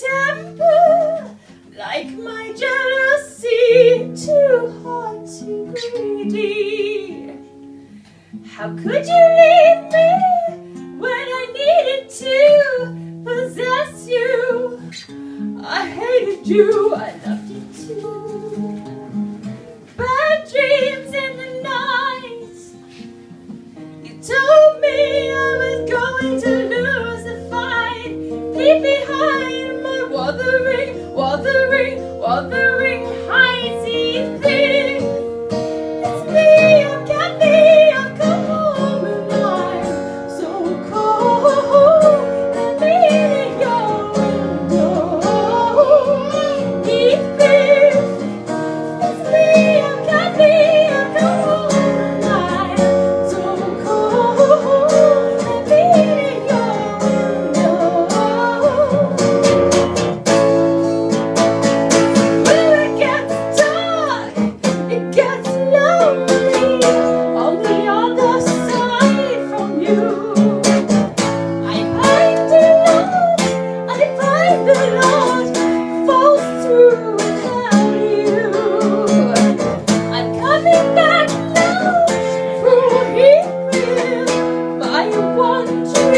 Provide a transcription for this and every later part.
temper like my jealousy, too hot, too greedy. How could you leave me when I needed to possess you? I hated you, I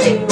Music.